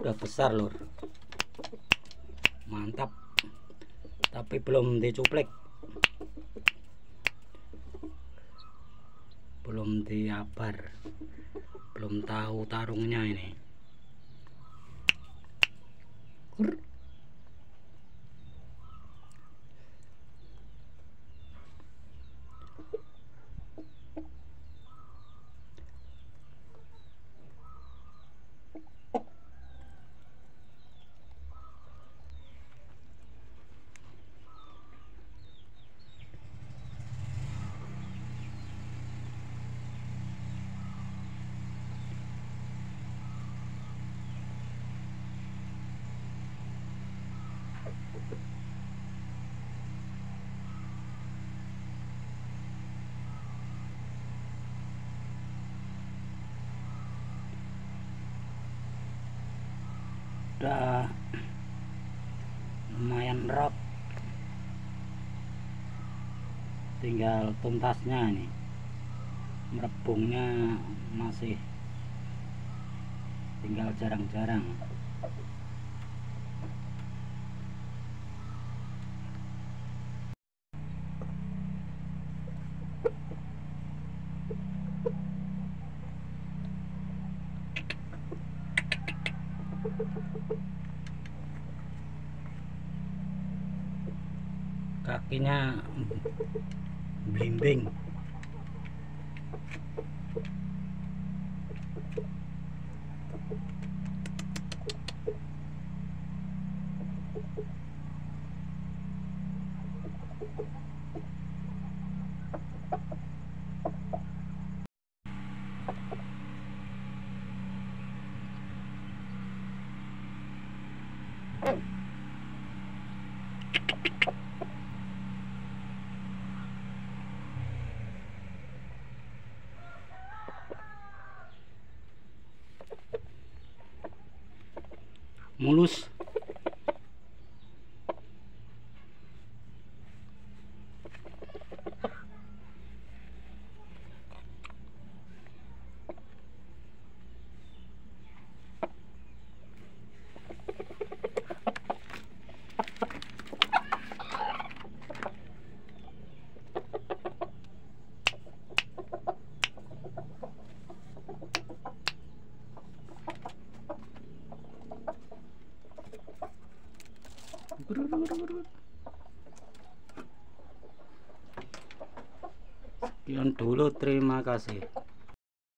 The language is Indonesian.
udah besar lur. Mantap. Tapi belum dicuplek. Belum diabar. Belum tahu tarungnya ini. Udah tinggal tuntasnya ini. Merebungnya masih tinggal jarang-jarang kakinya blimbing mulus Sekian dulu terima kasih